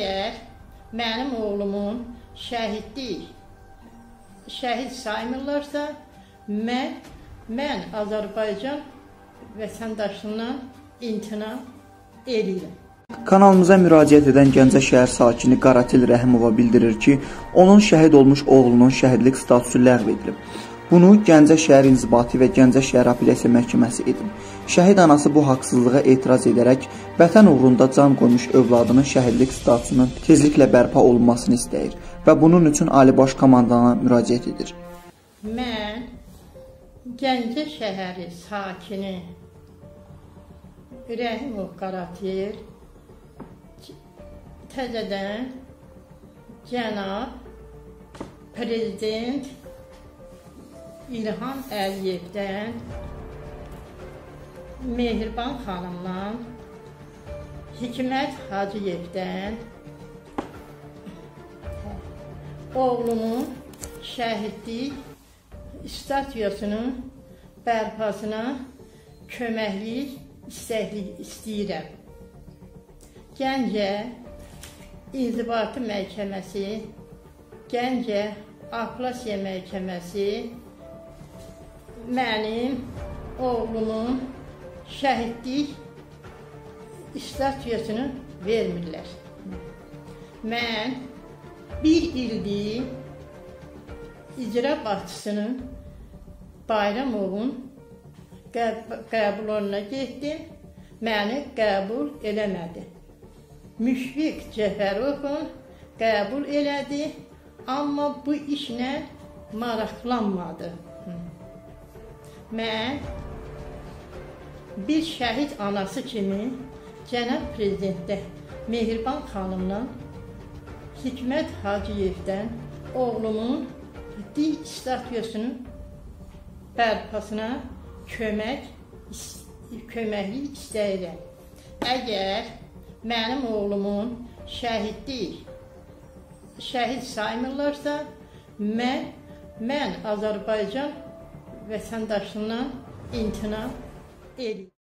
Əgər mənim oğlumun şəhidlik şəhid saymırlarsa, mən mən Azərbaycan vətəndaşlığından imtina eləyirəm. Kanalımıza müraciət edən Gəncə şəhər sakini Qaratil Rəhimova bildirir ki, onun şəhid olmuş oğlunun şəhidlik statusu ləğv edilib. Bunu Gəncə şəhər inzibati və Gəncə şəhər apellyasiya məhkəməsi edib. Şəhid anası bu haqsızlığa etiraz edərək vətən uğrunda can qoymuş övladının şəhidlik statusunun tezliklə bərpa olunmasını istəyir və bunun üçün Ali Baş Komandana müraciət edir. Mən Gəncə şəhəri sakini Rəhimov Qaratir təzədən cənab prezident İlham Əliyevdən Mehriban xanımdan Hikmət Hacıyevdən oğlumun şəhidlik statüsünün bərpasına köməklik istəkli istəyirəm. Gəncə İnzibati Məhkəməsi, Gəncə Apellyasiya Məhkəməsi mənim oğlumun şəhidlik statüsünü vermirlər. Mən bir ildir icra başçısının Bayramovun qəbuluna getdim, məni qəbul eləmədi. Müşfiq Cəfərovun qəbul elədi, amma bu işlə maraqlanmadı. Mən bir şəhid anası kimi cənab prezidentdə Mehriban xanımdan Hikmət Hacıyevdən oğlumun dil statüsünün bərpasına kömək köməklik istəyirəm. Əgər mənim oğlumun şəhidlik şəhid saymırlarsa, mən mən Azərbaycan vətəndaşından imtina eləyir.